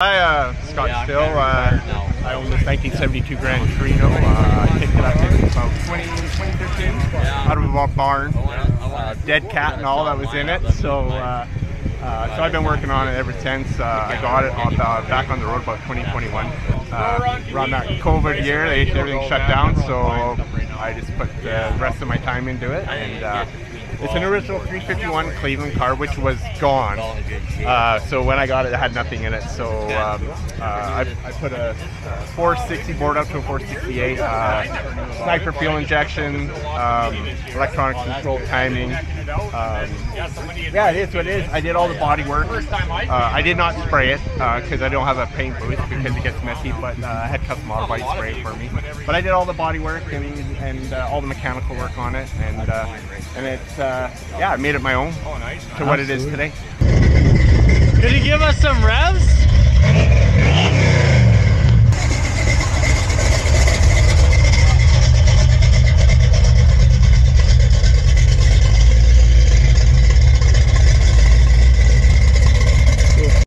Hi, uh, Scott Still. Uh, I own this 1972 Gran Torino. Uh, I picked it up in about 20, 2013 out of a barn. Uh, dead cat and all that was in it. So, uh, uh, so I've been working on it ever since. Uh, I got it on, uh, back on the road about 2021. Uh, around that COVID year, they, everything shut down, so I just put the rest of my time into it. And uh, it's an original 351 Cleveland car, which was gone. Uh, so when I got it, it had nothing in it. So um, uh, I, I, put a, a, 460 bored up to a 468, uh, sniper fuel injection, um, electronic control timing. Um, yeah, it is what it is. I did all the body work. Uh, I did not spray it because uh, I don't have a paint booth because it gets messy. But uh, I had custom body spray for me. But I did all the body work and, and all the mechanical work on it, and and it's uh, yeah, I made it my own to what it is today. Could you give us some revs?